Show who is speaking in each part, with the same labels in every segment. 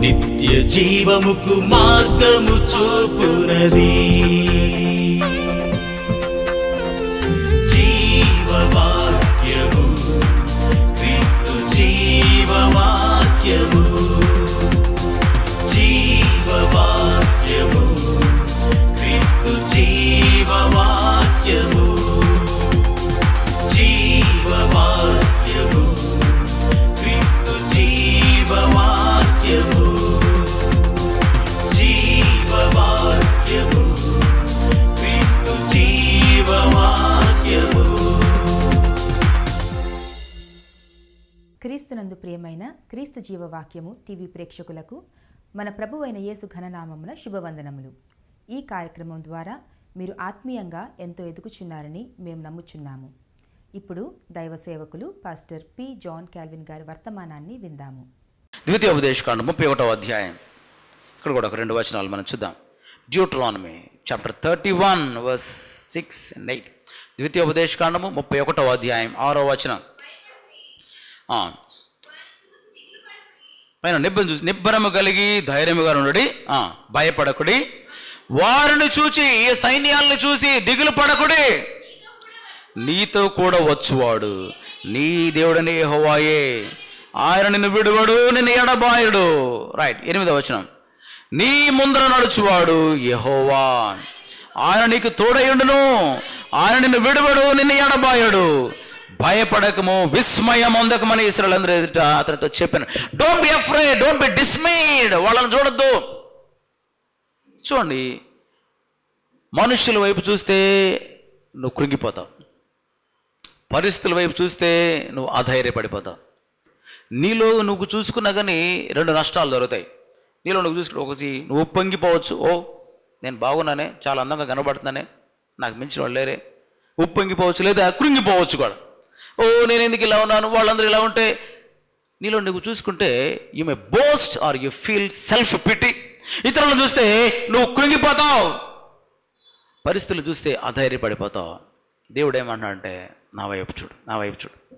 Speaker 1: నిత్య జీవముకు మార్గము చూపునది. క్రీస్తు జీవవాక్యము
Speaker 2: టీవీ ప్రేక్షకులకు మన ప్రభువైన యేసు ఘననామమున శుభవందనములు. ఈ కార్యక్రమం ద్వారా మీరు ఆత్మీయంగా ఎంతో ఎదుగుచున్నారని మేము నమ్ముచున్నాము. ఇప్పుడు దైవ సేవకులు పాస్టర్ పి. జాన్ కాల్విన్ గారి వర్తమానాన్ని విందాము.
Speaker 3: ద్వితీయ ఉపదేశకాండ ముప్పై ఒకటో అధ్యాయం. ఇక్కడ కూడా ఒక రెండు వచనాలు మనం చూద్దాం. Deuteronomy chapter thirty one verse six and eight. ద్వితీయ ఉపదేశకాండము ముప్పై ఒకటో అధ్యాయం ఆరో వచనం. పైన నిబ్బరం చూసి నిబ్బరము కలిగి ధైర్యముగా ఉండడి భయపడకుడి. వారిని చూచి ఈ సైన్యాలను చూసి దిగులు పడకుడి. నీతో కూడా వచ్చువాడు. నీ దేవుడని హోవాయే ఆయన నిన్ను విడువడు నిన్ను ఎడబాయుడు. రైట్ ఎనిమిదవ వచనం. నీ ముందర నడుచువాడు యహోవా. ఆయన నీకు తోడయుండును ఆయన నిన్ను విడువడు నిన్ను ఎడబాయుడు. భయపడకము విస్మయం అందకమని ఇస్రాయలందరూ ఎదుట అతనితో చెప్పాను. Don't be afraid don't be dismayed వాళ్ళని చూడొద్దు. చూడండి మనుషుల వైపు చూస్తే నువ్వు కృంగిపోతావు. పరిస్థితుల వైపు చూస్తే నువ్వు అధైర్యపడిపోతావు. నీలో నువ్వు చూసుకున్నా కానీ రెండు నష్టాలు దొరుకుతాయి. నీలో నువ్వు చూసుకుని ఒకసి నువ్వు ఉప్పొంగిపోవచ్చు. ఓ నేను బాగున్నానే చాలా అందంగా కనబడుతున్నానే నాకు మించిన వాళ్ళు లేరే. ఉప్పొంగిపోవచ్చు లేదా కృంగిపోవచ్చు కూడా. ఓ నేను ఎందుకు ఇలా ఉన్నాను? వాళ్ళందరూ ఇలా ఉంటే నీలో నువ్వు చూసుకుంటే you may boast or you feel self pity ఇతరులను చూస్తే నువ్వు కృంగిపోతావు. పరిస్థితులు చూస్తే అధైర్యపడిపోతావు. దేవుడు ఏమన్నాడంటే నా వైపు చూడు నా వైపు చూడు.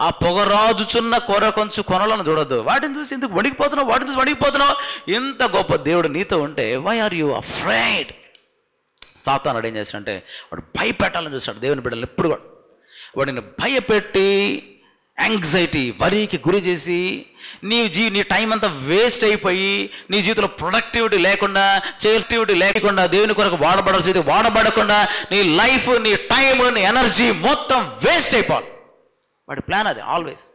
Speaker 3: ఆ పొగరాజుచున్న కొర కొంచెం కొనలను చూడద్దు. వాటిని చూసి ఎందుకు వణికిపోతున్నావు? వాటిని చూసి వణికిపోతున్నావు? ఇంత గొప్ప దేవుడు నీతో ఉంటే వై ఆర్ యూ అఫ్రైడ్ సాతానుడు ఏం చేస్తాడంటే వాడు భయపెట్టాలని చూస్తాడు దేవుని బిడ్డలు ఎప్పుడు కూడా. వాడిని భయపెట్టి యాంగ్జైటీ వరికి గురి చేసి నీ జీ నీ టైం అంతా వేస్ట్ అయిపోయి నీ జీవితంలో ప్రొడక్టివిటీ లేకుండా చేటివిటీ లేకుండా దేవుని కొరకు వాడబడాల్సింది వాడబడకుండా నీ లైఫ్ నీ టైం నీ ఎనర్జీ మొత్తం వేస్ట్ అయిపోవాలి. వాడి ప్లాన్ అది ఆల్వేస్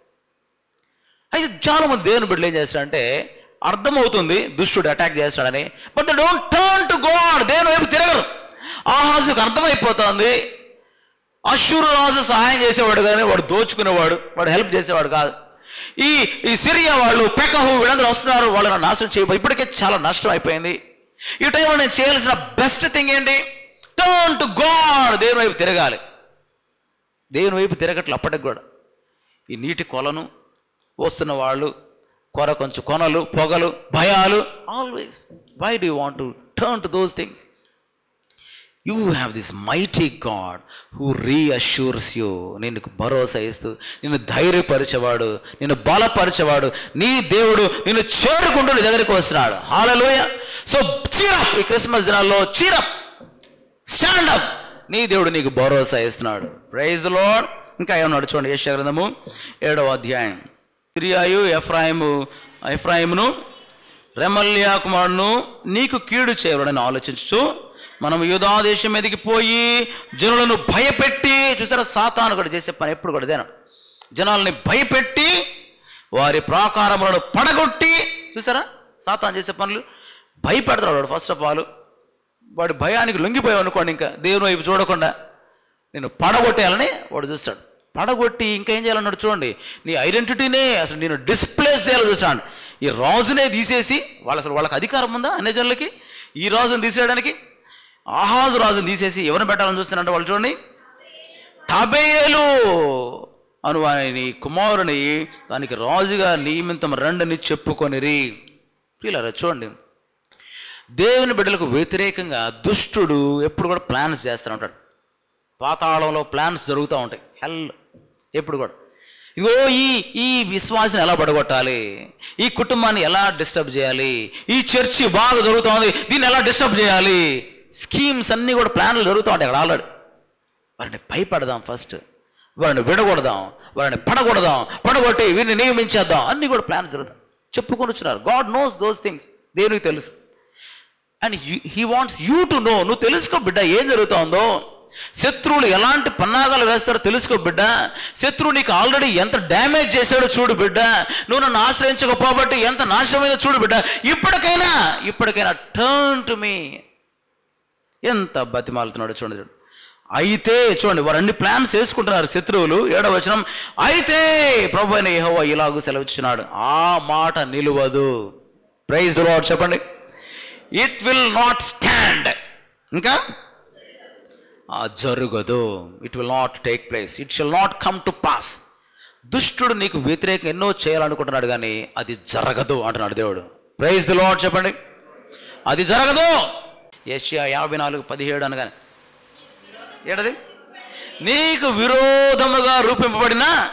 Speaker 3: అయితే చాలా మంది దేవుని బిడ్డలు ఏం చేస్తాడంటే అర్థమవుతుంది దుష్టుడు అటాక్ చేస్తాడని but they don't turn to God దేవుని వైపు తిరగరు. ఆహాజుకు అర్థమైపోతుంది అశ్వరు రాజు సహాయం చేసేవాడు కానీ వాడు దోచుకునేవాడు వాడు హెల్ప్ చేసేవాడు కాదు. ఈ ఈ సిరియా వాళ్ళు పెకహు వీళ్ళందరూ వస్తున్నారు వాళ్ళని నాశనం చేయబో ఇప్పటికే చాలా నష్టం అయిపోయింది. ఈ టైంలో నేను చేయాల్సిన బెస్ట్ థింగ్ ఏంటి? టర్న్ టు గాడ్ దేవుని వైపు తిరగాలి. దేవుని వైపు తిరగట్లు అప్పటికి కూడా. ఈ నీటి కొలను వస్తున్న వాళ్ళు కొర కొంచెం కొనలు పొగలు భయాలు always why do want to turn to those things you have this mighty God who reassures you నిన్ను భరోసా ఇస్తూ నిన్ను ధైర్యపరిచేవాడు నిన్ను బలపరిచేవాడు నీ దేవుడు నిన్ను చేరుకుంటూ నీ దగ్గరికి వస్తున్నాడు. హాలలోయ సో చీరప్ ఈ క్రిస్మస్ దినాల్లో చీరప్ స్టాండ్ అప్ నీ దేవుడు నీకు భరోసా ఇస్తున్నాడు. ప్రైజ్ లోడ్ ఇంకా ఏమన్నాడు చూడండి యశ గ్రంథము ఏడవ అధ్యాయం. సిరియాయు ఎఫ్రాయిము ఎఫ్రాయిమును రెమల్యా కుమారును నీకు కీడు చేయవడని ఆలోచించు మనం యూదా దేశం మీదకి పోయి జనులను భయపెట్టి చూసారా? సాతాను కూడా చేసే పని ఎప్పుడు కూడా దేనా జనాలని భయపెట్టి వారి ప్రాకారములను పడగొట్టి చూసారా? సాతాన్ చేసే పనులు భయపెడతాడు వాడు. ఫస్ట్ ఆఫ్ ఆల్ వాడి భయానికి లొంగిపోయావు అనుకోండి ఇంకా. దేవుని వైపు చూడకుండా నేను పడగొట్టేయాలని వాడు చూస్తాడు. పడగొట్టి ఇంకా ఏం చేయాలన్నాడు చూడండి. నీ ఐడెంటిటీనే అసలు నేను డిస్ప్లేస్ చేయాలని చూసాను ఈ రాజునే తీసేసి వాళ్ళు అసలు వాళ్ళకి అధికారం ఉందా అన్ని జనులకి ఈ రాజుని తీసేయడానికి ఆహాజు రాజుని తీసేసి ఎవరిని పెట్టాలని చూస్తున్నారంటే వాళ్ళు చూడండి. టబేలు అను వాని కుమారుని దానికి రాజుగా నియమితం రండని చెప్పుకొనిరి. ప్రియులారా చూడండి. దేవుని బిడ్డలకు వ్యతిరేకంగా దుష్టుడు ఎప్పుడు కూడా ప్లాన్స్ చేస్తూ ఉంటాడు. పాతాళంలో ప్లాన్స్ జరుగుతూ ఉంటాయి. హెల్ ఎప్పుడు కూడా. ఇదిగో ఈ ఈ విశ్వాసాన్ని ఎలా పడగొట్టాలి? ఈ కుటుంబాన్ని ఎలా డిస్టర్బ్ చేయాలి? ఈ చర్చి బాగా జరుగుతోంది దీన్ని ఎలా డిస్టర్బ్ చేయాలి? స్కీమ్స్ అన్నీ కూడా ప్లాన్లు జరుగుతూ ఉంటాయి అక్కడ ఆల్రెడీ. వారిని భయపడదాం ఫస్ట్. వారిని విడగొడదాం. వారిని పడగొడదాం. పడగొట్టి వీరిని నియమించేద్దాం. అన్నీ కూడా ప్లాన్ జరుగుతాం చెప్పుకొని వచ్చినారు. God knows those things. దేనికి తెలుసు? And he wants you to know. నువ్వు తెలుసుకో బిడ్డ ఏం జరుగుతోందో. శత్రువులు ఎలాంటి పన్నాగాలు వేస్తారో తెలుసుకో బిడ్డ. శత్రువు నీకు ఆల్రెడీ ఎంత డ్యామేజ్ చేశాడో చూడు బిడ్డ. నువ్వు నన్ను ఆశ్రయించకపోబట్టి ఎంత నాశనమైందో చూడు బిడ్డ. ఇప్పటికైనా ఇప్పటికైనా టర్న్ టు మీ ఎంత బతిమాలుతున్నాడు చూడండి అయితే చూడండి వారు అన్ని ప్లాన్స్ వేసుకుంటున్నారు శత్రువులు. ఏడవ వచనం అయితే ప్రభు అయిన యెహోవా ఇలాగూ సెలవిచ్చున్నాడు ఆ మాట నిలువదు. ప్రైజ్ లార్డ్ చెప్పండి. ఇట్ విల్ నాట్ స్టాండ్ ఇంకా? జరగదు. It will not take place it shall not come to pass దుష్టుడు నీకు వ్యతిరేకం ఎన్నో చేయాలనుకుంటున్నాడు కానీ అది జరగదు అంటున్నాడు దేవుడు. ప్రైజ్ ది లాడ్ చెప్పండి. అది జరగదు. ఏషియా యాభై నాలుగు పదిహేడు అనగానే. ఏడది నీకు విరోధముగా రూపింపబడిన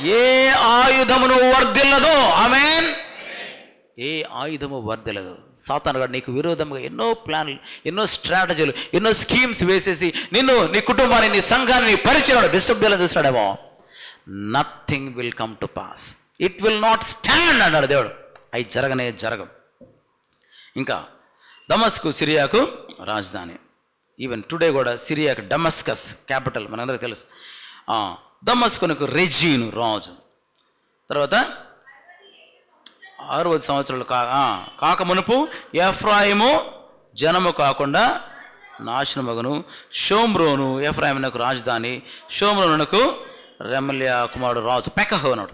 Speaker 3: ఏ ఆయుధమును వర్ధిల్లదో ఆమెన్. ఏ ఆయుధము వర్ధలదు సాతాను గారు నీకు విరోధంగా ఎన్నో ప్లాన్లు ఎన్నో స్ట్రాటజీలు ఎన్నో స్కీమ్స్ వేసేసి నిన్ను నీ కుటుంబాన్ని నీ సంఘాన్ని నీ పరిచయం డిస్టర్బ్ చేయాలని చూస్తున్నాడేమో. Nothing will come to pass it will not stand అన్నాడు దేవుడు. అవి జరగనే జరగం ఇంకా దమస్కు సిరియాకు రాజధాని. ఈవెన్ టుడే కూడా సిరియాకు డమస్కస్ క్యాపిటల్ మనందరికీ తెలుసు. దమస్కునకు రెజీను రాజు. తర్వాత అరవై సంవత్సరాలు కా కాక మునుపు ఎఫ్రాయిము జనము కాకుండా నాశనమగను షోమ్రోను ఎఫ్రాయిమునకు రాజధాని. షోమ్రోనునకు రెమల్యా కుమారుడు రాజు పెకహు అన్నాడు.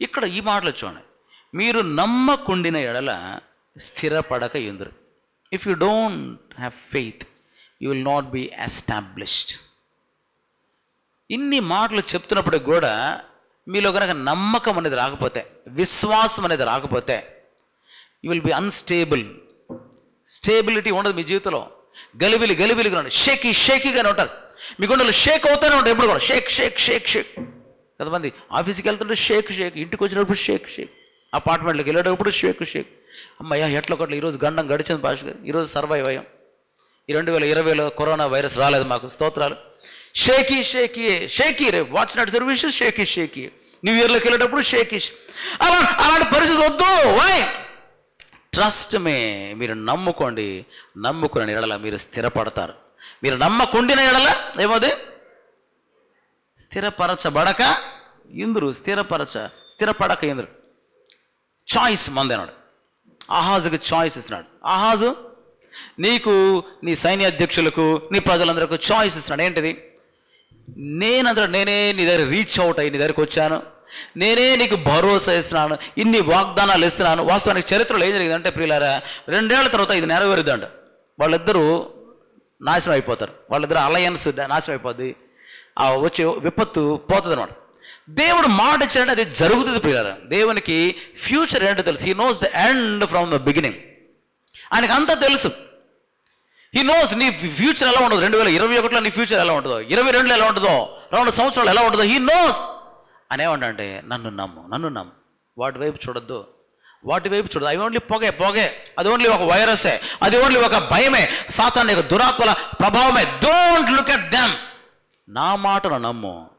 Speaker 3: ఇక్కడ ఈ మాటలు చూడండి. మీరు నమ్మకుండిన ఎడల స్థిరపడక ఎందురు? If you don't have faith you will not be established ఇన్ని మాటలు చెప్తున్నప్పటికి కూడా మీలో కనుక నమ్మకం అనేది రాకపోతే విశ్వాసం అనేది రాకపోతే you will be unstable stability ఉండదు మీ జీవితంలో. గలిబిలి గలిబిలిగా ఉంటారు షేకీ షేకీగానే ఉంటారు. మీ గుండెలు షేక్ అవుతూనే ఉంటారు ఎప్పుడు కూడా. షేక్ షేక్ షేక్ షేక్ కొంతమంది ఆఫీస్కి వెళ్తుంటే షేక్ షేక్ ఇంటికి వచ్చినప్పుడు షేక్ షేక్ అపార్ట్మెంట్లోకి వెళ్ళేటప్పుడు షేక్ షేక్ అమ్మయ్యా ఎట్ల కొట్ల ఈరోజు గండం గడిచింది భాష గారు. ఈరోజు సర్వైవ్ అయ్యాం. ఈ రెండు వేల ఇరవైలో కరోనా వైరస్ రాలేదు మాకు. స్తోత్రాలు. Shaky shaky shaky ray. Watch not service shaky shaky. New ఇయర్లోకి వెళ్ళేటప్పుడు షేకీ అలా అలాంటి పరిస్థితి వద్దు. Why trust me. మీరు నమ్ముకోండి. నమ్ముకునే ఎడల మీరు స్థిరపడతారు. మీరు నమ్మకుండిన ఎడల ఏమది? స్థిరపరచబడక ఇందురు స్థిరపరచ స్థిరపడక ఇందురు చాయిస్ మందేనాడు అహాజుకు చాయిస్ ఇస్తున్నాడు. ఆహాజు నీకు నీ సైన్యాధ్యక్షులకు నీ ప్రజలందరికీ చాయిస్ ఇస్తున్నాడు. ఏంటిది? నేనందరూ నేనే నీ దగ్గర రీచ్ అవుట్ అయ్యి నీ దగ్గరికి వచ్చాను. నేనే నీకు భరోసా ఇస్తున్నాను. ఇన్ని వాగ్దానాలు ఇస్తున్నాను. వాస్తవానికి చరిత్రలో ఏం జరిగిందంటే ప్రియులారా రెండేళ్ళ తర్వాత ఇది నెరవేరుద్దంట. వాళ్ళిద్దరూ నాశనం అయిపోతారు. వాళ్ళిద్దరు అలయన్స్ నాశనం అయిపోద్ది. ఆ వచ్చే విపత్తు పోతుంది అనమాట దేవుడు మాట ఇచ్చాడంటే అది జరుగుతుంది ప్రియారా దేవునికి ఫ్యూచర్ ఏంటో తెలుసు. He knows the end from the beginning ఆయనకు అంతా తెలుసు. హీ నోస్ నీ ఫ్యూచర్ ఎలా ఉండదు రెండు వేల ఇరవై ఒకటిలో నీ ఫ్యూచర్ ఎలా ఉంటుందో. ఇరవై రెండులో ఎలా ఉంటుందో. రెండు సంవత్సరాలు ఎలా ఉంటుందో. హీ నోస్ అని నన్ను నమ్ము నన్ను నమ్ము. వాటి వైపు చూడొద్దు. వాటి వైపు చూడదు అవి ఓన్లీ పొగే పొగే. అది ఓన్లీ ఒక వైరసే అది ఓన్లీ ఒక భయమే. సాతాన్ యొక్క దురాత్మల ప్రభావమే. డోంట్ లుక్ ఎట్ దెమ్ నా మాటను నమ్ము.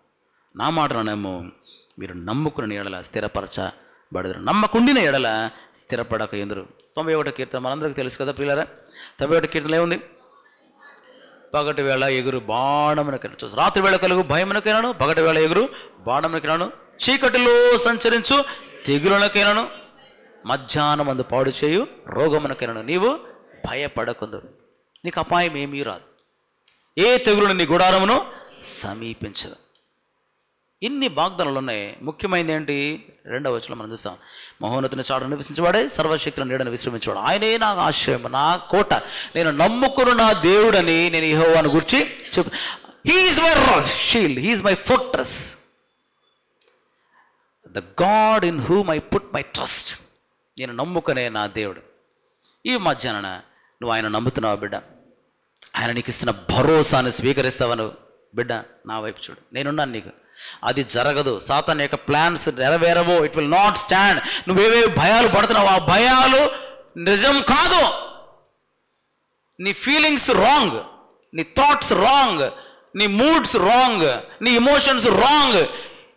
Speaker 3: నా మాటలనేమో మీరు నమ్ముకున్న ఎడల స్థిరపరచబడదురు. నమ్మకుండిన ఎడల స్థిరపడక ఎందురు? తొంభై ఒకటి కీర్తన మనందరికీ తెలుసు కదా పిల్లరా తొంభై ఒకటి కీర్తన ఏముంది? పగటి వేళ ఎగురు బాణమునకినాను రాత్రి వేళ కలుగు భయమునకైనాను పగటి వేళ ఎగురు బాణమునకినాను చీకటిలో సంచరించు తెగులనకైనాను మధ్యాహ్నం అందు పాడు చేయు రోగమునకైనాను నీవు భయపడకుందు నీకు అపాయం ఏమీ రాదు. ఏ తెగులను నీ గుడారమును సమీపించదు. ఇన్ని వాగ్దానాలు ఉన్నాయి ముఖ్యమైనది ఏంటి రెండవ వచ్చిన మనం చూస్తాం మహోన్నతిని చాడు నివసించేవాడే సర్వశక్తులను నీడను విశ్రమించేవాడు. ఆయనే నా ఆశ్రయం నా కోట. నేను నమ్ముకున్న నా దేవుడని నేను ఇహోవాను గురించి చెప్పు. He's my shield he's my fortress the God in whom I put my trust నేను నమ్ముకునే నా దేవుడు. ఈ మధ్యాహ్న నువ్వు ఆయన నమ్ముతున్నావు బిడ్డ? ఆయన నీకు ఇస్తున్న భరోసాను స్వీకరిస్తావా నువ్వు? బిడ్డ నా వైపు చూడు. నేనున్నాను నీకు. అది జరగదు. సాతాన్ యొక్క ప్లాన్స్ నెరవేరవో. ఇట్ విల్ నాట్ స్టాండ్ నువ్వేవే భయాలు పడుతున్నావు ఆ భయాలు నిజం కాదు. నీ ఫీలింగ్స్ రాంగ్ నీ థాట్స్ రాంగ్ నీ మూడ్స్ రాంగ్ నీ ఇమోషన్స్ రాంగ్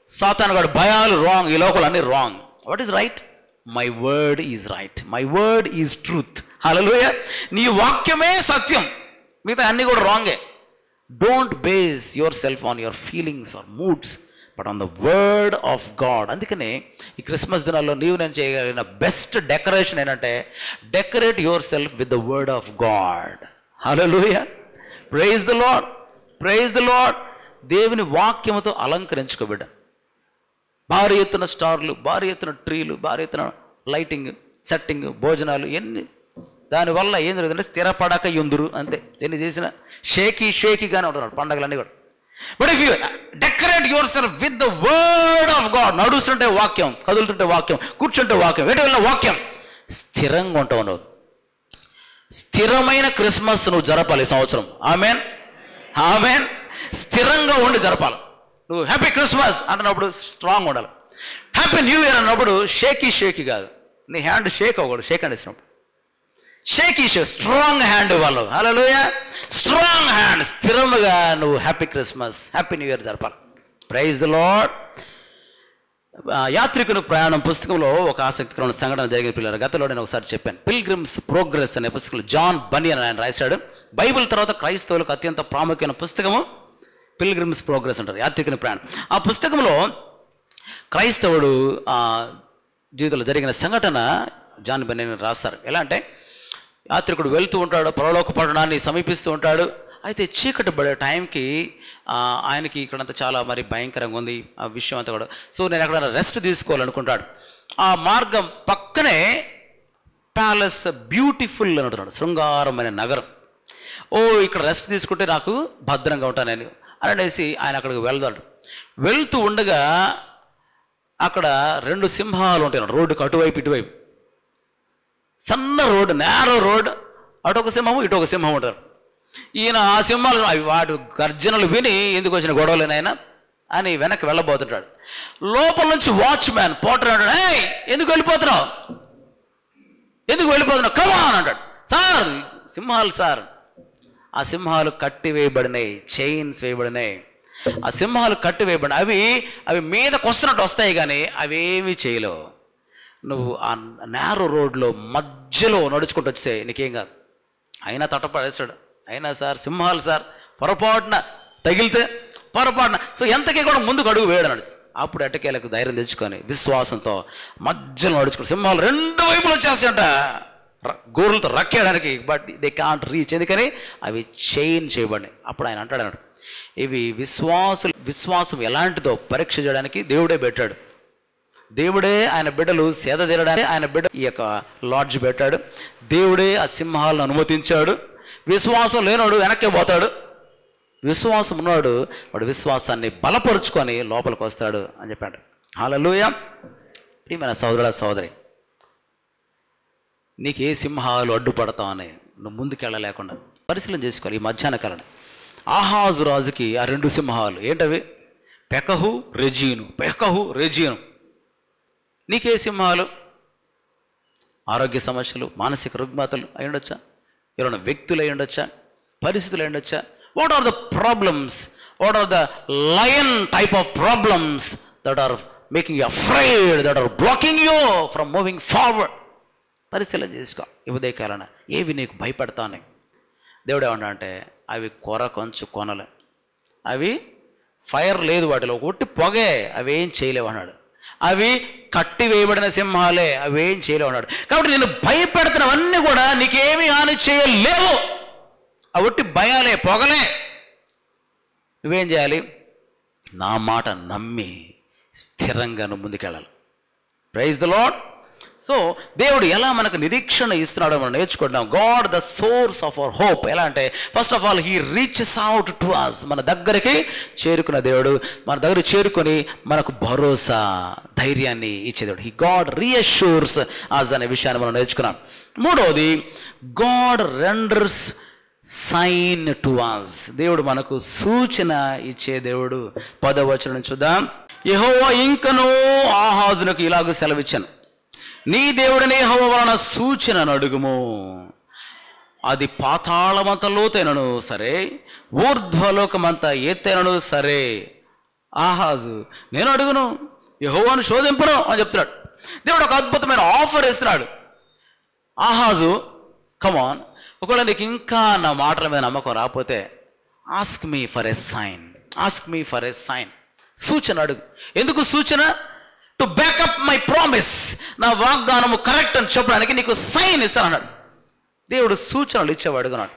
Speaker 3: సాతాన్ గాడు భయాలు రాంగ్ ఈ లోకల్ అన్ని wrong what is right my word is right my word is truth hello నీ వాక్యమే సత్యం. మిగతా అన్నీ కూడా రాంగే don't base yourself on your feelings or moods but on the word of God అందుకనే ఈ క్రిస్మస్ దినాల్లో నీవు నేను చేయగలిగిన బెస్ట్ డెకరేషన్ ఏంటంటే decorate yourself with the word of God hallelujah praise the Lord praise the Lord దేవుని వాక్యముతో అలంకరించుకోబిడ్డ భారీ ఎత్తున స్టార్లు భారీ ఎత్తున ట్రీలు భారీ ఎత్తున లైటింగ్ సెట్టింగ్ భోజనాలు ఎన్ని దానివల్ల ఏం జరుగుతుందంటే స్థిరపడక ఎందురు అంతే. ఎన్ని చేసిన షేకీ షేకీగానే ఉంటున్నాడు పండగలన్నీ కూడా. But if you decorate yourself with the word of God నడుస్తుంటే వాక్యం కదులుతుంటే వాక్యం కూర్చుంటే వాక్యం వేటి వెళ్ళిన వాక్యం స్థిరంగా ఉంటావు నువ్వు. స్థిరమైన క్రిస్మస్ నువ్వు జరపాలి సంవత్సరం. ఆమెన్ ఆమెన్ స్థిరంగా ఉండి జరపాలి. నువ్వు హ్యాపీ క్రిస్మస్ అంటున్నప్పుడు స్ట్రాంగ్ ఉండాలి. హ్యాపీ న్యూ ఇయర్ అన్నప్పుడు షేకీ షేకీ కాదు. నీ హ్యాండ్ షేక్ అవ్వకూడదు షేక్ అండ్ ఇచ్చినప్పుడు షేక్ ఇష్యూ స్ట్రాంగ్ హ్యాండ్ వాళ్ళు. హలోయ స్ట్రాంగ్ హ్యాండ్ స్థిరముగా నువ్వు happy Christmas happy new year జరపాలి. ప్రైజ్ ద లాడ్ యాత్రికుని ప్రయాణం పుస్తకంలో ఒక ఆసక్తికరమైన సంఘటన జరిగిన పిల్లలు. గతంలో నేను ఒకసారి చెప్పాను. పిల్గ్రిమ్స్ ప్రోగ్రెస్ అనే పుస్తకంలో జాన్ బని అని ఆయన రాశాడు. బైబిల్ తర్వాత క్రైస్తవులకు అత్యంత ప్రాముఖ్యమైన పుస్తకము పిల్గ్రిమ్స్ ప్రోగ్రెస్ అంటారు యాత్రికుని ప్రయాణం. ఆ పుస్తకంలో క్రైస్తవుడు జీవితంలో జరిగిన సంఘటన జాన్ బన్నీ రాస్తారు. ఎలా అంటే యాత్రికుడు వెళ్తూ ఉంటాడు పరలోక పట్టణాన్ని సమీపిస్తూ ఉంటాడు. అయితే చీకటి పడే టైంకి ఆయనకి ఇక్కడంతా చాలా మరి భయంకరంగా ఉంది ఆ విషయం అంతా కూడా. సో నేను ఎక్కడ రెస్ట్ తీసుకోవాలనుకుంటాడు. ఆ మార్గం పక్కనే ప్యాలెస్ బ్యూటిఫుల్ అని అంటున్నాడు శృంగారమైన నగరం. ఓ ఇక్కడ రెస్ట్ తీసుకుంటే నాకు భద్రంగా ఉంటానని అనేసి ఆయన అక్కడికి వెళ్తాడు. వెళ్తూ ఉండగా అక్కడ రెండు సింహాలు ఉంటాయి రోడ్డుకు అటువైపు ఇటువైపు. సన్న రోడ్డు నేరో రోడ్డు. అటు ఒక సింహము ఇటు ఒక సింహం ఉంటారు. ఈయన ఆ సింహాలు అవి వాటి గర్జనలు విని ఎందుకు వచ్చిన గొడవలేనాయన అని వెనక్కి వెళ్ళబోతుంటాడు. లోపల నుంచి వాచ్మ్యాన్ పోటర్ అంటాడు "ఏయ్, ఎందుకు వెళ్ళిపోతున్నావు? ఎందుకు వెళ్ళిపోతున్నావు? కమాన్ అంటాడు. సార్ సింహాలు సార్. ఆ సింహాలు కట్టి వేయబడినాయి చైన్స్ వేయబడినాయి. ఆ సింహాలు కట్టి వేయబడినాయి అవి అవి మీదకి వస్తున్నట్టు వస్తాయి కానీ అవి చేయలేవు. నువ్వు ఆ నేరో రోడ్లో మధ్యలో నడుచుకుంటూ వచ్చే నీకేం కాదు. అయినా తటపడేశాడు అయినా సార్ సింహాలు సార్ పొరపాటున తగిలితే పొరపాటున. సో ఎంతకీ కూడా ముందుకు అడుగు వేయడన్నాడు అప్పుడు ఎట్టకేలకు ధైర్యం తెచ్చుకొని విశ్వాసంతో మధ్యలో నడుచుకుని సింహాలు రెండు వైపులు వచ్చేస్తాయంట. గోరులతో రక్కేయడానికి బట్ దే కాంట్ రీచ్ ఎందుకని? అవి చైన్ చేయబడినాయి. అప్పుడు ఆయన అంటాడు అన్నాడు ఇవి విశ్వాసులు విశ్వాసం ఎలాంటిదో పరీక్ష చేయడానికి దేవుడే పెట్టాడు. దేవుడే ఆయన బిడ్డలు సేద తీరడానికి ఆయన బిడ్డ ఈ యొక్క లాడ్జ్ పెట్టాడు. దేవుడే ఆ సింహాలను అనుమతించాడు. విశ్వాసం లేనోడు వెనక్కి పోతాడు. విశ్వాసం ఉన్నాడు వాడు విశ్వాసాన్ని బలపరుచుకొని లోపలికి వస్తాడు అని చెప్పాడు. హాలూయ ప్రియమైన సోదరుడ సోదరి నీకు ఏ సింహాలు అడ్డుపడతావని నువ్వు ముందుకెళ్ళలేకుండా పరిశీలన చేసుకోవాలి ఈ మధ్యాహ్న కాలం. ఆహాజు రాజుకి ఆ రెండు సింహాలు ఏంటవి? Pekah Rezin. Pekah Rezin. నీకే సింహాలు ఆరోగ్య సమస్యలు మానసిక రుగ్మతలు అయి ఉండొచ్చా? ఎవరైనా వ్యక్తులు అయి ఉండొచ్చా? పరిస్థితులు అయి ఉండొచ్చా? What are the problems what are the lion type of problems that are making you afraid that are blocking you from moving forward పరిశీలన చేసుకో. ఈ ఉదయకాలన ఏవి నీకు భయపడతానే దేవుడు ఏమన్నా అంటే అవి కొర కొంచు కొనలే. అవి ఫైర్ లేదు వాటిలో ఒట్టి పొగే అవి ఏం చేయలేవు అన్నాడు. అవి కట్టి వేయబడిన సింహాలే అవి ఏం చేయలేవు అన్నాడు. కాబట్టి నేను భయపెడుతున్నవన్నీ కూడా నీకేమీ హాని చేయలేవు. అవి భయాలే పొగలే. నువ్వేం చేయాలి? నా మాట నమ్మి స్థిరంగా నువ్వు ముందుకెళ్ళాలి. ప్రైజ్ ద లాడ్ సో దేవుడు ఎలా మనకు నిరీక్షణ ఇస్తున్నాడో మనం నేర్చుకుంటున్నాం. God the source of our hope ఎలా అంటే first of all he reaches out to us మన దగ్గరికి చేరుకున్న దేవుడు మన దగ్గర చేరుకొని మనకు భరోసా ధైర్యాన్ని ఇచ్చే దేవుడు. హీ గాడ్ రీఅష్యూర్స్ అస్ అనే విషయాన్ని మనం నేర్చుకున్నాం. మూడవది God renders sign to us దేవుడు మనకు సూచన ఇచ్చే దేవుడు. పదవచనం చూద్దాం. యహోవా ఇంకనూ ఆహాజునకు ఇలాగ సెలవిచ్చాను. నీ దేవుడనే యెహోవ వలన సూచనను అడుగుము. అది పాతాళమంత లోతైనను సరే ఊర్ధ్వలోకమంత ఎత్తైనను సరే. ఆహాజు నేను అడుగును యహోవాను శోధింపను అని చెప్తున్నాడు. దేవుడు ఒక అద్భుతమైన ఆఫర్ ఇస్తున్నాడు. ఆహాజు కమాన్ ఒకవేళ నీకు ఇంకా నా మాటల మీద నమ్మకం రాకపోతే ask me for a sign ask me for a sign సూచన అడుగు. ఎందుకు సూచన? టు బ్యాకప్ మై ప్రామిస్ నా వాగ్దానము కరెక్ట్ అని చెప్పడానికి నీకు సైన్ ఇస్తానన్నాడు. దేవుడు సూచనలు ఇచ్చేవాడు అన్నాడు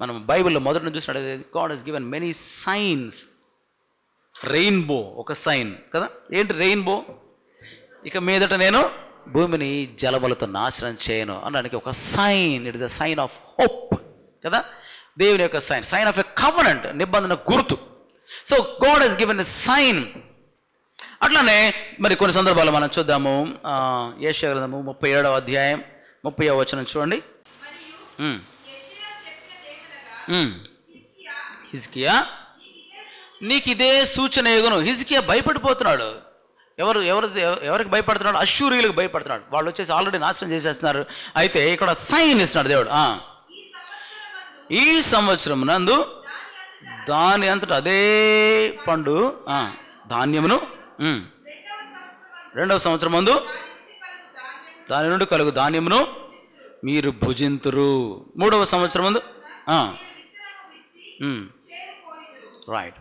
Speaker 3: మనం బైబిల్లో మొదటి నుంచి చూసినట్టు God has given many signs rainbow ఒక సైన్ కదా? ఏంటి రెయిన్బో ఇక మీదట నేను భూమిని జలబలతో నాశనం చేయను అనడానికి ఒక sign it is a sign of hope కదా? దేవుని యొక్క sign sign of a covenant నిబంధన గుర్తు. So God has given a sign అట్లానే మరి కొన్ని సందర్భాలు మనం చూద్దాము. ఏషియా గ్రంథము ముప్పై ఏడవ అధ్యాయం ముప్పై వచనం చూడండి. హిజ్కియా నీకు ఇదే సూచన ఎగును. హిజ్కియా భయపడిపోతున్నాడు. ఎవరు ఎవరు ఎవరికి భయపడుతున్నాడు? అశ్యూరియులకు భయపడుతున్నాడు. వాళ్ళు వచ్చేసి ఆల్రెడీ నాశనం చేసేస్తున్నారు. అయితే ఇక్కడ సైన్ ఇస్తున్నాడు దేవుడు. ఈ సంవత్సరం నందు దాని అంతటా అదే పండు ధాన్యమును. రెండవ సంవత్సరం ముందు దాని నుండి కలుగు ధాన్యమును మీరు భుజింతురు. మూడవ సంవత్సరం ముందు రైట్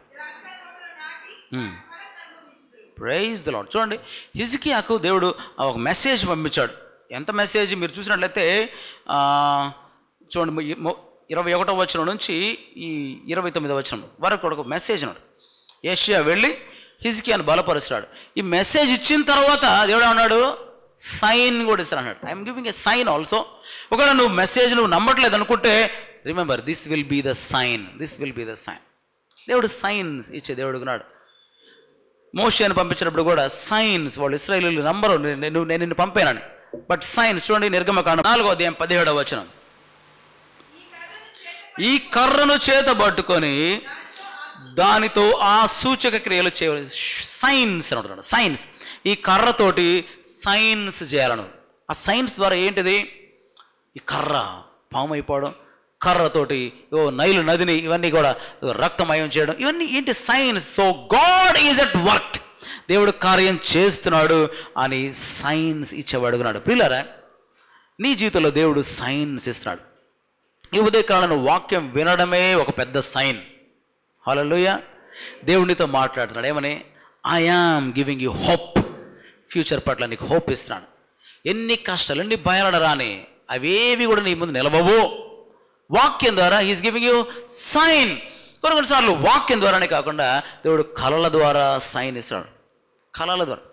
Speaker 3: ప్రైజ్ ద లాడ్ చూడండి హిజ్కియాకు దేవుడు ఒక మెసేజ్ పంపించాడు. ఎంత మెసేజ్ మీరు చూసినట్లయితే చూడండి ఇరవై ఒకటో వచనం నుంచి ఈ ఇరవై తొమ్మిదో వచనం వరకు ఒక మెసేజ్ ఉన్నాడు ఏషియా వెళ్ళి హిజ్కియాను బలపరుస్తాడు. ఈ మెసేజ్ ఇచ్చిన తర్వాత దేవుడు అన్నాడు సైన్ కూడా ఇస్తాను అన్నాడు I'm giving a sign also ఒకవేళ నువ్వు మెసేజ్ నువ్వు నమ్మట్లేదు అనుకుంటే remember this will be the sign this will be the sign దేవుడు సైన్స్ ఇచ్చే దేవుడు ఉన్నాడు. మోషియాను పంపించినప్పుడు కూడా సైన్స్ వాళ్ళు ఇస్రాయలీలు నంబరు నేను నేను నిన్ను పంపానని. బట్ సైన్స్ చూడండి నిర్గమకాండం నాలుగో అధ్యాయం పదిహేడవ వచనం. ఈ కర్రను చేత పట్టుకొని దానితో ఆ సూచక క్రియలు చేయవలసి సైన్స్ అని అంటున్నాడు సైన్స్. ఈ కర్రతోటి సైన్స్ చేయాలను. ఆ సైన్స్ ద్వారా ఏంటిది? ఈ కర్ర పాము అయిపోవడం కర్రతోటి ఓ నైలు నదిని ఇవన్నీ కూడా రక్తమయం చేయడం ఇవన్నీ ఏంటి signs? So God is at work. దేవుడు కార్యం చేస్తున్నాడు అని సైన్స్ ఇచ్చేవాడు ఇచ్చేవాడుగున్నాడు ప్రియులారా నీ జీవితంలో దేవుడు సైన్స్ ఇస్తున్నాడు. ఈ ఉదయకాలను వాక్యం వినడమే ఒక పెద్ద సైన్. హలోయ దేవునితో మాట్లాడుతున్నాడు. ఏమని? I am giving you hope future పట్ల నీకు హోప్ ఇస్తున్నాను. ఎన్ని కష్టాలు ఎన్ని భయాలు రాని అవేవి కూడా నీ ముందు నిలవవు. వాక్యం ద్వారా ఈజ్ గివింగ్ యూ సైన్ కొన్ని కొన్నిసార్లు వాక్యం ద్వారానే కాకుండా దేవుడు కళల ద్వారా సైన్ ఇస్తాడు కళల ద్వారా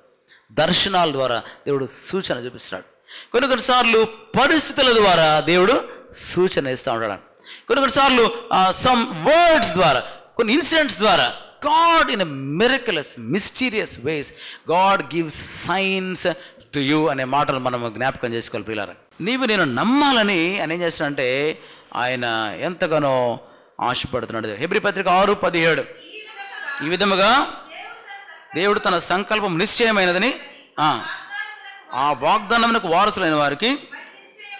Speaker 3: దర్శనాల ద్వారా దేవుడు సూచన చూపిస్తాడు కొన్ని కొన్నిసార్లు పరిస్థితుల ద్వారా దేవుడు సూచన ఇస్తూ ఉంటాడు. కొన్ని కొన్నిసార్లు సమ్ వర్డ్స్ ద్వారా కొన్ని ఇన్సిడెంట్స్ ద్వారా God in miraculous mysterious ways God gives signs to you అనే మాటలు మనం జ్ఞాపకం చేసుకోవాలి పిల్లలు నీవు నేను నమ్మాలని అని ఏం చేస్తాడంటే ఆయన ఎంతగానో ఆశపడుతున్నాడు. హెబ్రి పత్రిక ఆరు పదిహేడు. ఈ విధముగా దేవుడు తన సంకల్పం నిశ్చయమైనదని ఆ, వాగ్దానమునకు వారసులైన వారికి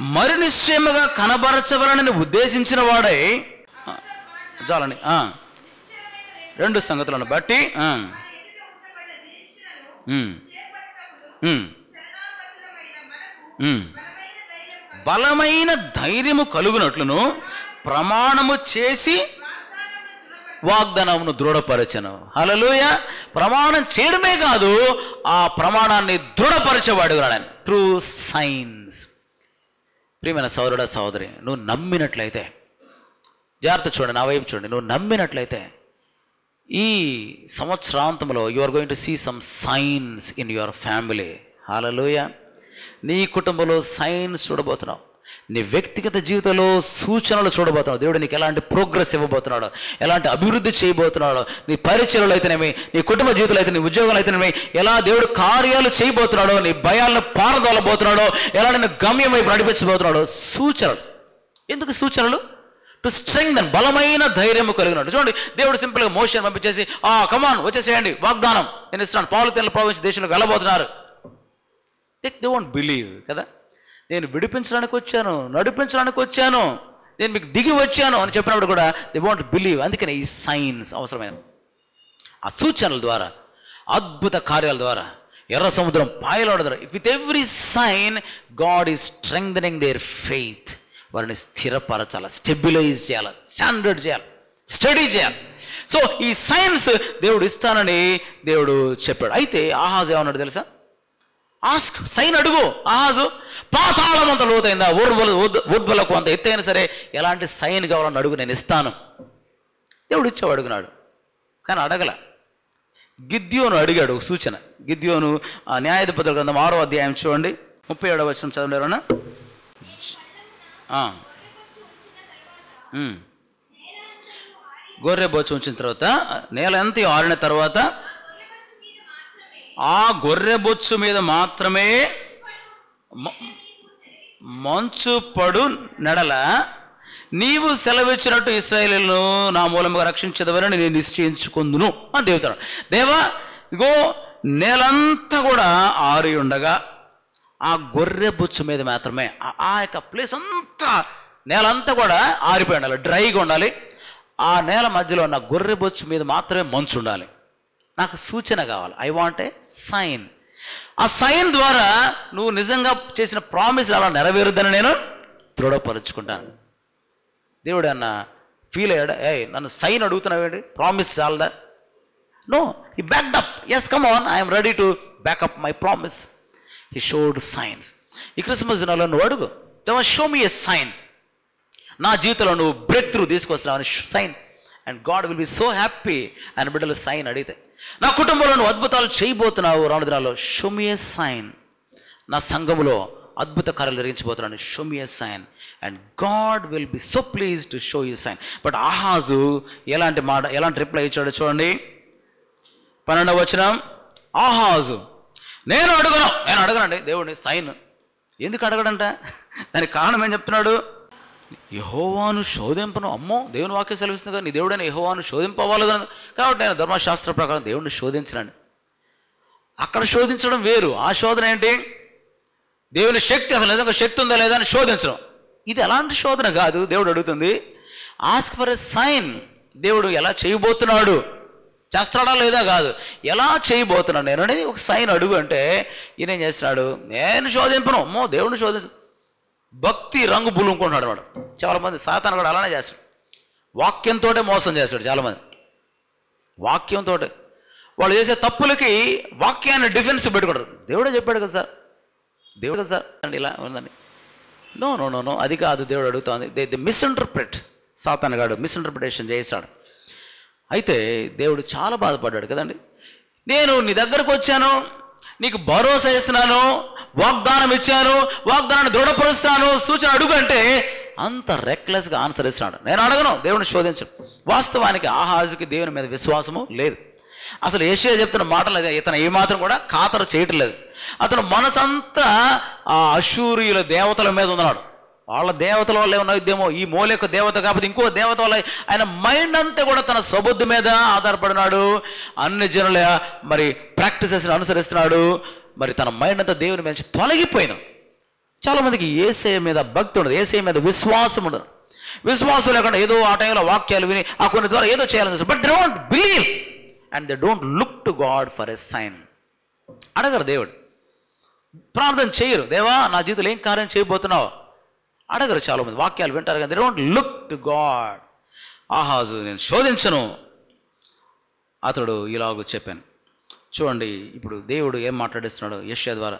Speaker 3: మరి నిశ్చయముగా కనబరచవలనని ఉద్దేశించిన వాడై ఆ, చాలండి రెండు సంగతులను బట్టి బలమైన ధైర్యము కలుగునట్లును ప్రమాణము చేసి వాగ్దానమును దృఢపరచను. హలలోయ ప్రమాణం చేయడమే కాదు ఆ ప్రమాణాన్ని దృఢపరచేవాడు ఆయన. త్రూ సైన్స్ ప్రియమైన సోదరుడ సోదరి నువ్వు నమ్మినట్లయితే జాగ్రత్త చూడండి నా వైపు చూడండి నువ్వు నమ్మినట్లయితే ఈ సంవత్సరాంతంలో you are going to see some signs in your family హాలలోయ నీ కుటుంబంలో సైన్స్ చూడబోతున్నావు. నీ వ్యక్తిగత జీవితంలో సూచనలు చూడబోతున్నావు. దేవుడు నీకు ఎలాంటి ప్రోగ్రెస్ ఇవ్వబోతున్నాడు? ఎలాంటి అభివృద్ధి చేయబోతున్నాడు? నీ పరిచయలు అయితేనేమి? నీ కుటుంబ జీవితంలో అయితే నీ ఉద్యోగాలు అయితేనేమి? ఎలా దేవుడు కార్యాలు చేయబోతున్నాడో నీ భయాలను పారదోలబోతున్నాడో ఎలా నేను గమ్యం వైపు నడిపించబోతున్నాడో సూచనలు. ఎందుకు సూచనలు? టు స్ట్రెంగ్ బలమైన ధైర్యము కలిగినట్టు చూడండి దేవుడు సింపుల్గా మోషన్ పంపించేసి ఆ కమాన్ వచ్చేసేయండి వాగ్దానం. నేను ఇస్తున్నాను పాలు తెల్ల ప్రవహించి దేశంలోకి వెళ్ళబోతున్నారు. దే వోంట్ బిలీవ్ కదా? నేను విడిపించడానికి వచ్చాను నడిపించడానికి వచ్చాను నేను మీకు దిగి వచ్చాను అని చెప్పినప్పుడు కూడా దే వాంట్ బిలీవ్ అందుకనే ఈ సైన్స్ అవసరమైన ఆ సూచనల ద్వారా అద్భుత కార్యాల ద్వారా ఎర్ర సముద్రం పాయలాడదారు with every sign God is strength their faith వారిని స్థిరపరచాలి స్టెబిలైజ్ చేయాలి స్టాండర్డ్ చేయాలి స్టడీ చేయాలి. సో ఈ సైన్స్ దేవుడు ఇస్తానని దేవుడు చెప్పాడు. అయితే ఆహాజ్ ఏమన్నాడు తెలుసా? ఆస్క్ సైన్ అడుగు ఆహాజు. పాతాళం అంత లోతైందా? ఊర్వల ఊర్వలకు అంత ఎత్తైనా సరే ఎలాంటి సైన్ కావాలని అడుగు నేను ఇస్తాను. దేవుడు ఇచ్చావు అడుగునాడు. కానీ అడగల. గిద్యోను అడిగాడు సూచన. గిద్యోను ఆ న్యాయాధిపతుల గ్రంథం ఆరో అధ్యాయం చూడండి. ముప్పై ఏడవ వచ్చిన చదవలేరన్నా గొర్రె బొచ్చు ఉంచిన తర్వాత నేల ఎంత ఆరిన తర్వాత ఆ గొర్రె బొచ్చు మీద మాత్రమే మంచు పడు నెడల. నీవు సెలవిచ్చినట్టు ఇస్రాయేలును నా మూలంగా రక్షించదవని నేను నిశ్చయించుకుందును అని దేవుతాడు దేవా ఇగో నేలంతా కూడా ఆరి ఉండగా ఆ గొర్రె బొచ్చు మీద మాత్రమే ఆ- యొక్క ప్లేస్ అంతా నేలంతా కూడా ఆరిపోయి ఉండాలి డ్రైగా ఉండాలి. ఆ నేల మధ్యలో ఉన్న గొర్రె బొచ్చు మీద మాత్రమే మంచు ఉండాలి. నాకు సూచన కావాలి. ఐ వాంట్ ఏ సైన్ ఆ సైన్ ద్వారా నువ్వు నిజంగా చేసిన ప్రామిస్ అలా నెరవేరుద్దని నేను దృఢపరుచుకుంటాను. దేవుడు అన్న ఫీల్ అయ్యాడు? ఏ నన్ను సైన్ అడుగుతున్నావేంటి ప్రామిస్ చాలదా? నో ఈ backed up yes come on I'm ready to back up my promise he showed signs ఈ క్రిస్మస్ దినాల్లో నువ్వు అడుగు. దేవా షో మీ ఎ సైన్ నా జీవితంలో నువ్వు break through తీసుకొస్తున్నావు sign and God will be so happy and బిడ్డలు సైన్ అడిగితే. నా కుటుంబంలో నువ్వు అద్భుతాలు చేయబోతున్నావు రాను దినాల్లో షోమియే సైన్ నా సంఘములో అద్భుత కార్యాలు జరిగించబోతున్నాను show me a sign and God will be so pleased to show you sign but Ahaz ఎలాంటి మాట ఎలాంటి రిప్లై ఇచ్చాడో చూడండి. పన్నెండవ వచనం. ఆహాజు నేను అడుగును. నేను అడగనండి. దేవుడిని సైన్. ఎందుకు అడగడంట? దానికి కారణం ఏం చెప్తున్నాడు? యహోవాను శోధింపను. అమ్మో దేవుని వాక్యం సెలవిస్తుంది కదా నీ దేవుడైన యహోవాను శోధింపవాలి కదా. కాబట్టి నేను ధర్మశాస్త్ర ప్రకారం దేవుడిని శోధించనండి. అక్కడ శోధించడం వేరు. ఆ శోధన ఏంటి? దేవుని శక్తి అసలు నిజంగా శక్తి ఉందా లేదా అని శోధించడం. ఇది ఎలాంటి శోధన కాదు దేవుడు అడుగుతుంది. ఆస్క్ ఫర్ ఎ సైన్ దేవుడు ఎలా చేయబోతున్నాడు? చేస్తాడా లేదా కాదు. ఎలా చేయబోతున్నాడు నేను అనేది ఒక సైన్ అడుగు అంటే ఈయన ఏం చేస్తున్నాడు నేను శోధింపను అమ్మో దేవుడిని శోధించు భక్తి రంగు బులుకుంటున్నాడు వాడు. చాలామంది సాతాను కూడా అలానే చేస్తాడు. వాక్యంతో మోసం చేస్తాడు చాలామంది. వాక్యంతో వాళ్ళు చేసే తప్పులకి వాక్యాన్ని డిఫెన్స్ పెట్టుకుంటారు. దేవుడే చెప్పాడు కదా సార్. దేవుడు కదా సార్. అండి ఇలా ఉందండి. నో నో నో నో అది కాదు దేవుడు అడుగుతోంది దే ది మిస్ఇంటర్ప్రిట్ సాతాను గాడు మిస్ఇంటర్ప్రిటేషన్ చేశాడు అయితే దేవుడు చాలా బాధపడ్డాడు కదండి. నేను నీ దగ్గరకు వచ్చాను నీకు భరోసా ఇస్తున్నాను వాగ్దానం ఇచ్చాను వాగ్దానాన్ని దృఢపరుస్తాను సూచన అడుగు అంటే అంత రెక్లెస్గా ఆన్సర్ ఇస్తున్నాడు. నేను అడగను దేవుని శోధించను. వాస్తవానికి ఆహాజుకి దేవుని మీద విశ్వాసము లేదు. అసలు ఏషియా చెప్తున్న మాటలు అదే ఇతను ఏమాత్రం కూడా ఖాతరు చేయటం లేదు. అతను మనసంతా ఆ అశూరియుల దేవతల మీద ఉన్నాడు వాళ్ళ దేవతల వల్లే ఉన్న యుద్ధమో ఈ మూలిక దేవత కాకపోతే ఇంకో దేవత వల్ల ఆయన మైండ్ అంతా కూడా తన సబుద్ధి మీద ఆధారపడినాడు. అన్ని జనుల మరి ప్రాక్టీసెస్ అనుసరిస్తున్నాడు. మరి తన మైండ్ అంతా దేవుని మీద నుంచి తొలగిపోయింది ఏసే మీద భక్తి ఉండదు. ఏసే మీద విశ్వాసం ఉండదు. విశ్వాసం లేకుండా ఏదో ఆ టైంలో వాక్యాలు విని ఆ కొన్ని ద్వారా ఏదో చేయాలని but they don't believe and they don't look to God for a sign అడగరు దేవుడు. ప్రార్థన చేయరు. దేవా నా జీవితంలో ఏం కార్యం చేయబోతున్నావు? అడగరు చాలా మంది వాక్యాలు వింటారు కానీ they don't look to God Ahaz నేను శోధించను. అతడు ఇలాగ చెప్పాను. చూడండి ఇప్పుడు దేవుడు ఏం మాట్లాడిస్తున్నాడు? యష్యా ద్వారా.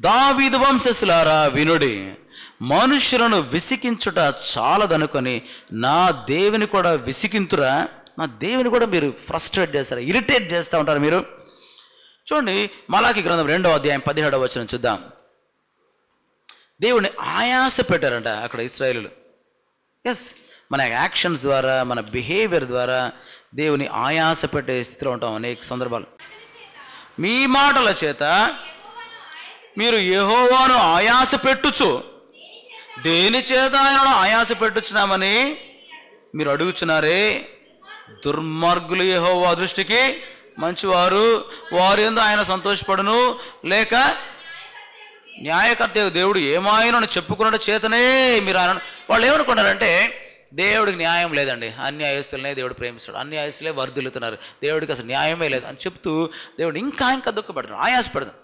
Speaker 3: దావీదు వంశస్థులారా వినుడి మనుషులను విసికించుట చాలదనుకొని నా దేవుని కూడా విసికింతురా నా దేవుని కూడా మీరు ఫ్రస్ట్రేట్ చేస్తారా? ఇరిటేట్ చేస్తూ ఉంటారు మీరు? చూడండి మలాకి గ్రంథం రెండవ అధ్యాయం పదిహేడవ వచ్చిన చూద్దాం. దేవుడిని ఆయాస పెట్టారంట అక్కడ ఇస్రాయేలు ఎస్ మన యాక్షన్స్ ద్వారా మన బిహేవియర్ ద్వారా దేవుని ఆయాస పెట్టే స్థితిలో ఉంటాం అనేక సందర్భాలు. మీ మాటల చేత మీరు యెహోవాను ఆయాస పెట్టుచు దేని చేత ఆయన ఆయాస పెట్టుచున్నామని మీరు అడుగుచున్నారే? దుర్మార్గులు యెహోవా దృష్టికి మంచివారు వారి ఎందు ఆయన సంతోషపడును లేక న్యాయకర్త దేవుడు ఏమాయనని చెప్పుకున్న చేతనే మీరు ఆయన వాళ్ళు ఏమనుకున్నారంటే దేవుడికి న్యాయం లేదండి. అన్యాయస్తులనే దేవుడు ప్రేమిస్తాడు. అన్యాయస్తులే వర్ధిల్లుతున్నారు. దేవుడికి అసలు న్యాయమే లేదు అని చెప్తూ దేవుడు ఇంకా ఇంకా దుఃఖపడతాడు ఆయాసపడతాం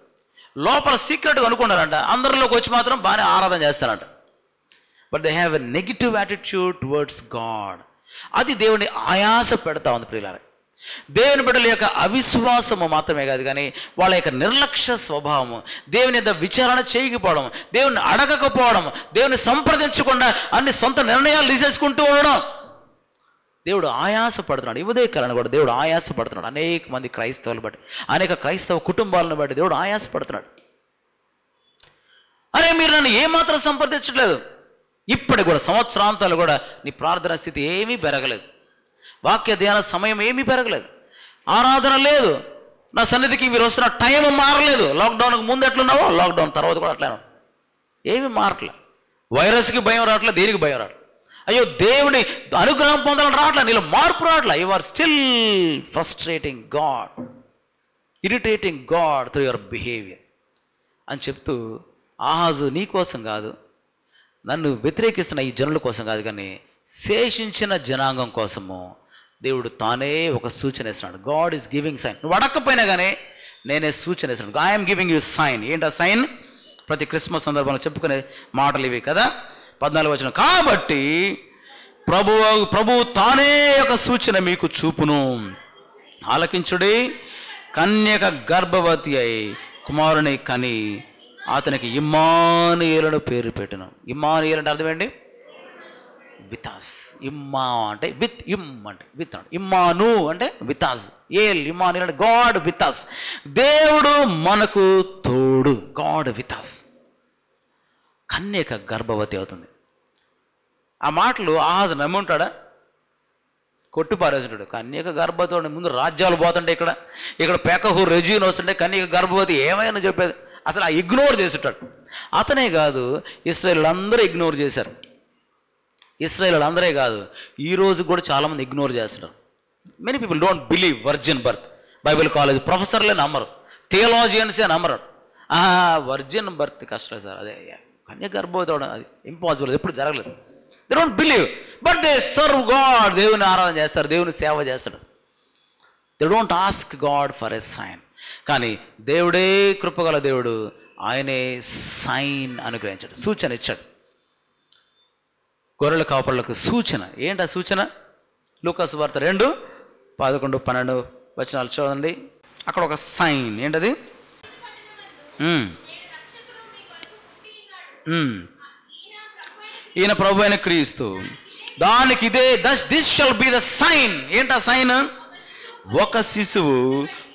Speaker 3: లోపల సీక్రెట్గా అనుకున్నారంట అందరిలోకి వచ్చి మాత్రం బాగానే ఆరాధన చేస్తారంట. But they have a negative attitude towards God అది దేవుడిని ఆయాస పెడతా ఉంది ప్రియులారా. దేవుని బిడ్డల యొక్క అవిశ్వాసము మాత్రమే కాదు కానీ వాళ్ళ యొక్క నిర్లక్ష్య స్వభావము దేవుని యొక్క విచారణ చేయకపోవడం దేవుని అడగకపోవడం దేవుని సంప్రదించకుండా అన్ని సొంత నిర్ణయాలు తీసేసుకుంటూ ఉండడం దేవుడు ఆయాసపడుతున్నాడు. ఇవదే కాలం కూడా దేవుడు ఆయాసపడుతున్నాడు. అనేక మంది క్రైస్తవులు బట్టి అనేక క్రైస్తవ కుటుంబాలను బట్టి దేవుడు ఆయాసపడుతున్నాడు. అరే మీరు నన్ను ఏమాత్రం సంప్రదించట్లేదు. ఇప్పటి కూడా సంవత్సరాంతాలు కూడా నీ ప్రార్థన స్థితి ఏమీ పెరగలేదు. వాక్య ధ్యాన సమయం ఏమీ పెరగలేదు. ఆరాధన లేదు. నా సన్నిధికి మీరు వస్తున్న టైం మారలేదు. లాక్డౌన్కి ముందు ఎట్లున్నావో లాక్డౌన్ తర్వాత కూడా అట్లా ఏమీ మారట్లే. వైరస్కి భయం రావట్లే దేనికి భయం రావట్లే. అయ్యో దేవుని అనుగ్రహం పొందాలని రావట్లే నీళ్ళు మార్పు రావట్లే. You are still frustrating God irritating God through your behaviour అని చెప్తూ ఆహాజు నీ కోసం కాదు నన్ను వ్యతిరేకిస్తున్న ఈ జనుల కోసం కాదు కానీ శేషించిన జనాంగం కోసము దేవుడు తానే ఒక సూచన ఇస్తున్నాడు గాడ్ ఈస్ గివింగ్ సైన్ నువ్వు అడగకపోయినా కానీ నేనే సూచన ఇస్తున్నాడు ఐఎమ్ గివింగ్ యూ సైన్ ఏంటి సైన్ ప్రతి క్రిస్మస్ సందర్భంలో చెప్పుకునే మాటలు ఇవి కదా? పద్నాలుగు వచ్చిన కాబట్టి ప్రభు ప్రభు తానే ఒక సూచన మీకు చూపును. ఆలకించుడి కన్యక గర్భవతి అయి కుమారుని కని అతనికి ఇమ్మానుయేలను పేరు పెట్టను. ఇమ్మానుయేలు అంటే అర్థమేంటి వితాస్. ఇమ్మా అంటే విత్ ఇమ్ అంటే విత్ అంటే ఇమ్మాను అంటే వితాస్ ఏల్ ఇమ్మాను అంటే గాడ్ వితాస్ దేవుడు మనకు తోడు గాడ్ వితాస్ కన్యక గర్భవతి అవుతుంది. ఆ మాటలు ఆహాజ నమ్ముంటాడా? కొట్టు పారేసినాడు కన్యక గర్భవతి ముందు రాజ్యాలు పోతుంటే ఇక్కడ. ఇక్కడ పెకహు రెజ్యూన్ వస్తుంటే కన్యక గర్భవతి ఏమైనా చెప్పేది? అసలు ఆ ఇగ్నోర్ చేస్తుంటాడు. అతనే కాదు ఇస్రాయల్ అందరూ ఇగ్నోర్ చేశారు. ఇస్రాయల్ అందరే కాదు. ఈ రోజు కూడా చాలామంది ఇగ్నోర్ చేస్తున్నారు. Many people don't believe virgin birth Bible college ప్రొఫెసర్లే నమ్మరు. థియలాజియన్సే నమ్మరు. వర్జిన్ బర్త్ కష్టం సార్. అదే కన్య గర్భవతి అవడం అది ఇంపాసిబుల్ ఎప్పుడు జరగలేదు. They don't believe but they serve God దేవుని ఆరాధన చేస్తారు. దేవుని సేవ చేస్తాడు they don't ask God for a sign కానీ దేవుడే కృపగల దేవుడు ఆయనే సైన్ అనుగ్రహించాడు. సూచన ఇచ్చాడు. గొర్రెల కాపర్లకు సూచన. ఏంటి ఆ సూచన? లూకాసు వార్త రెండు పదకొండు పన్నెండు వచనాలు చూడండి అక్కడ ఒక సైన్. ఏంటది? ఈయన ప్రభు అయిన క్రీస్తు. దానికి ఇదే thus this shall be the sign ఏంట సైన్ ఒక శిశువు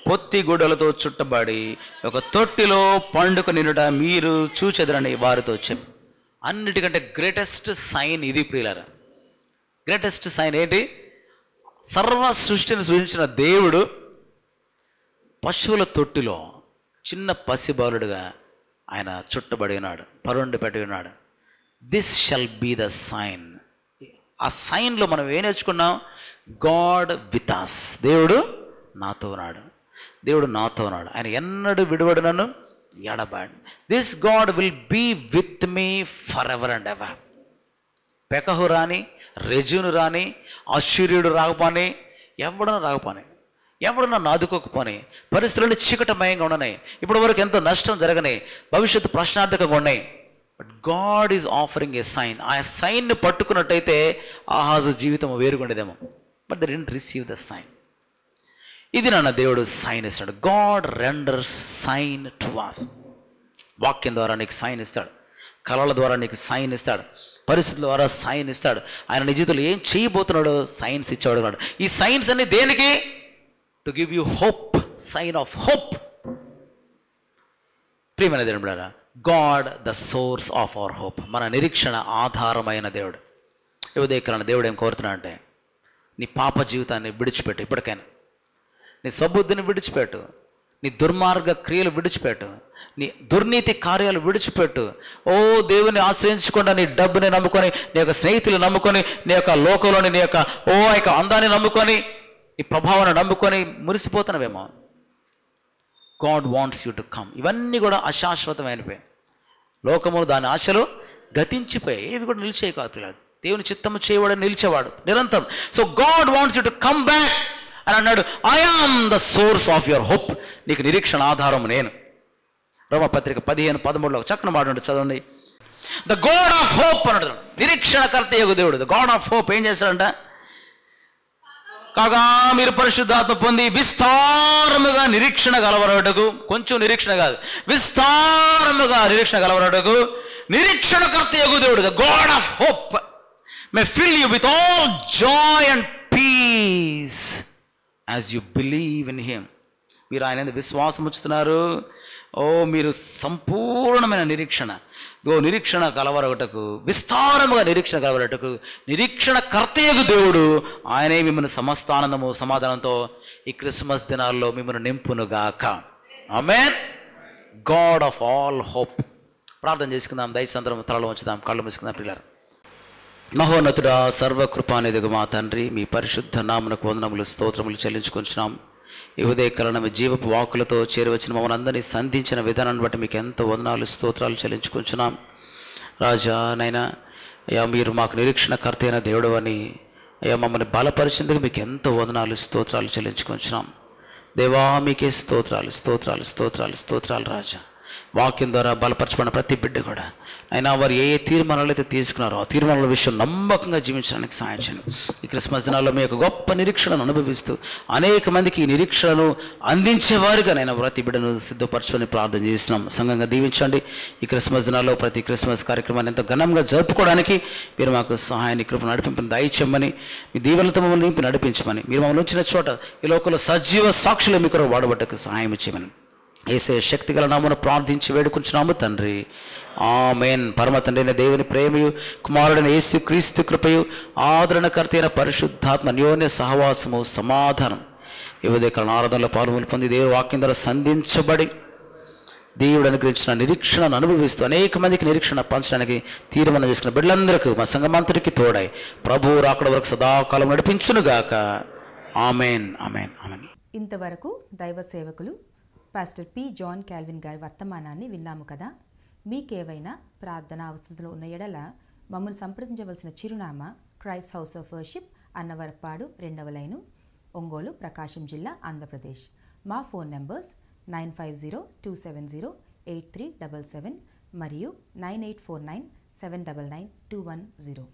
Speaker 3: పొత్తి గుడ్డలతో చుట్టబడి ఒక తొట్టిలో పండుగ నిండుట మీరు చూచెదరని వారితో చెప్పి. అన్నిటికంటే గ్రేటెస్ట్ సైన్ ఇది ప్రియులర. గ్రేటెస్ట్ సైన్ ఏంటి? సర్వ సృష్టిని సృజించిన దేవుడు పశువుల తొట్టిలో చిన్న పసిబాలుడుగా ఆయన చుట్టబడి ఉన్నాడు పరుండి పెట్టి ఉన్నాడు this shall be the sign ఆ సైన్లో మనం ఏం నేర్చుకున్నాం? గాడ్ వితాస్ దేవుడు నాతో ఉన్నాడు. దేవుడు నాతో ఉన్నాడు. ఆయన ఎన్నడూ విడువడు నన్ను ఎడబాడు this God will be with me forever and ever Pekah రాని రెజును రాని ఆశ్చర్యుడు రాకపోని ఎవడన్నా రాకపోని ఎవడన్నా నాదుకోకపోని పరిస్థితులు చీకటమయంగా ఉండనాయి ఇప్పటి వరకు ఎంతో నష్టం జరగని భవిష్యత్తు ప్రశ్నార్థకంగా ఉన్నాయి but God is offering a sign ఆ సైన్ని పట్టుకున్నట్టయితే ఆహాజు జీవితం వేరుగుండేదేమో. But the didn't receive the sign ఇది నాన్న దేవుడు సైన్ ఇస్తాడు. God renders sign to us వాక్యం ద్వారా నీకు సైన్ ఇస్తాడు. కళల ద్వారా నీకు సైన్ ఇస్తాడు. పరిస్థితుల ద్వారా సైన్ ఇస్తాడు. ఆయన నీ జీవితంలో ఏం చేయబోతున్నాడో సైన్స్ ఇచ్చాడు అన్నాడు ఈ సైన్స్ అన్ని దేనికి? To give you hope sign of hope ప్రియమైన దేవుడు God the source of our hope మన నిరీక్షణ ఆధారమైన దేవుడు. ఈ దేవుడు ఏం కోరుతున్నాడు అంటే నీ పాప జీవితాన్ని విడిచిపెట్టు. ఇప్పటికైనా. నీ సబుద్ధిని విడిచిపెట్టు. నీ దుర్మార్గ క్రియలు విడిచిపెట్టు. నీ దుర్నీతి కార్యాలు విడిచిపెట్టు. ఓ దేవుని ఆశ్రయించకుండా నీ డబ్బుని నమ్ముకొని నీ యొక్క స్నేహితులు నమ్ముకొని నీ యొక్క లోకంలోని నీ యొక్క ఓ యొక్క అందాన్ని నమ్ముకొని నీ ప్రభావాన్ని నమ్ముకొని మురిసిపోతున్నావేమో. God wants you to come. ఇవన్నీ కూడా అశాశ్వతమైనవే. లోకములు దాని ఆశలు గతించిపోయాయి. ఏవి కూడా నిలిచేవి కాదు పిల్లలు. దేవుని చిత్తము చేయవాడు నిలిచేవాడు నిరంతరం. So God wants you to come back. అని అన్నాడు I am the source of your hope నీకు నిరీక్షణ ఆధారం నేను. రోమ పత్రిక పదిహేను పదమూడులో ఒక చక్కన మాట చదవండి. ద గాడ్ ఆఫ్ హోప్ అన్నాడు నిరీక్షణకర్త యొక్క దేవుడు. ద గాడ్ ఆఫ్ హోప్ ఏం చేశాడంట కాగా మీరు పరిశుద్ధాత్మ పొంది విస్తారముగా నిరీక్షణ గలవరటకు కొంచెం నిరీక్షణ కాదు. విస్తారముగా నిరీక్షణ గలవరటకు నిరీక్షణకర్త యొక్క దేవుడు. The God of hope may fill you with all joy and peace as you believe in him మీరు ఆయన విశ్వాసం ఉంచుతున్నారు. ఓ మీరు సంపూర్ణమైన నిరీక్షణ. ఓ నిరీక్షణ కలవరగటకు విస్తారముగా నిరీక్షణ కలవరటకు నిరీక్షణ కర్తయ్యకు దేవుడు ఆయనే మిమ్మల్ని సమస్తానందము సమాధానంతో ఈ క్రిస్మస్ దినాల్లో మిమ్మల్ని నింపునుగాక. Amen God of all hope ప్రార్థన చేసుకుందాం దయచంద్రం తలలో ఉంచుదాం కళ్ళు మూసుకుందాం పిల్లలు మహోన్నతుడా సర్వకృపానిదిగు మా తండ్రి మీ పరిశుద్ధ నామునకు వందనములు స్తోత్రములు చెల్లించుకుంటున్నాం ఈ ఉదయకాలం మీ జీవపు వాకులతో చేరువచ్చిన మమ్మల్ని అందరినీ సంధించిన విధానాన్ని బట్టి మీకు ఎంతో వందనాలు స్తోత్రాలు చెల్లించుకుంటున్నాం రాజా నైనా అయ్యా మీరు మాకు నిరీక్షణకర్త అయిన దేవుడు అని అయ్యా మమ్మల్ని బలపరిచేందుకు మీకు ఎంతో వందనాలు స్తోత్రాలు చెల్లించుకుంటున్నాం దేవా మీకే స్తోత్రాలు స్తోత్రాలు స్తోత్రాలు స్తోత్రాలు రాజా. వాక్యం ద్వారా బలపరచబడిన ప్రతి బిడ్డ కూడా అయినా వారు ఏ ఏ తీర్మానాలు అయితే తీసుకున్నారో ఆ తీర్మానాల విషయం నమ్మకంగా జీవించడానికి సహాయం చేయండి. ఈ క్రిస్మస్ దినాల్లో మీ యొక్క గొప్ప నిరీక్షణను అనుభవిస్తూ అనేక మందికి ఈ నిరీక్షణను అందించేవారుగా నేను ప్రతి బిడ్డను సిద్ధపరచుకొని ప్రార్థన చేసినాం సంఘంగా దీవించండి. ఈ క్రిస్మస్ దినాల్లో ప్రతి క్రిస్మస్ కార్యక్రమాన్ని ఎంతో ఘనంగా జరుపుకోవడానికి మీరు మాకు సహాయాన్ని కృప నడిపింపని దయచేయమని మీ దీవెనలతో మమ్మల్ని నింపి నడిపించమని మీరు మమ్మల్ని ఉంచిన చోట ఈ లోకంలో సజీవ సాక్షులు మీకు వాడబట్టకు సహాయం చేయమని. ఏసే శక్తి గల నామను ప్రార్థించి వేడుకుంటున్నాము తండ్రి. ఆమెన్. పరమ తండ్రైన దేవుని ప్రేమయు కుమారుడైన యేసు క్రీస్తు కృపయు ఆదరణకర్త అయిన పరిశుద్ధాత్మ అన్యోన్య సహవాసము సమాధానం. యువదే ఆరాధనలో పాల్గొని పొంది దేవుని వాక్యం ద్వారా సంధించబడి దేవుడు అనుగ్రహించిన నిరీక్షణను అనుభవిస్తూ అనేక మందికి నిరీక్షణ పంచడానికి తీర్మానం చేసుకున్న బిడ్డలందరికీ మా సంగమంతరికి తోడై ప్రభు రాకడ వరకు సదాకాలం నడిపించునుగాక. ఆమెన్. ఆమెన్. ఆమెన్.
Speaker 2: ఇంతవరకు దైవ సేవకులు పాస్టర్ పి. జాన్ క్యాల్విన్ గారి వర్తమానాన్ని విన్నాము కదా. మీకేవైనా ప్రార్థన అవసరతలు ఉన్న ఎడల మమ్మల్ని సంప్రదించవలసిన చిరునామా Christ house of worship Annavarapadu రెండవ లైను ఒంగోలు ప్రకాశం జిల్లా ఆంధ్రప్రదేశ్. మా phone numbers nine five zero two seven zero eight three double seven మరియు nine eight four nine seven double nine two one zero.